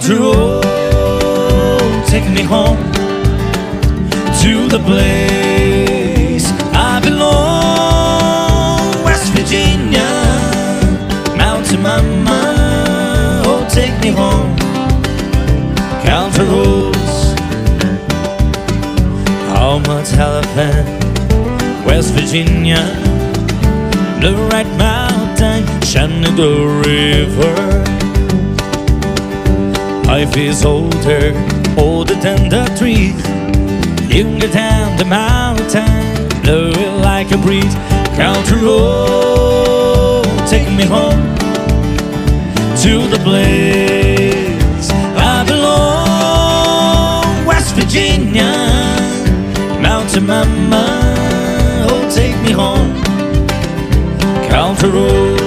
Country road, take me home to the place I belong. West Virginia, Mountain Mama, oh take me home. Country roads, Almost Elephant, West Virginia, the Red Mountain, Shenandoah River life is older, older than the trees, younger than the mountain, it like a breeze. Country road, take me home. To the place I belong, West Virginia, Mountain Mama. Oh, take me home, country road.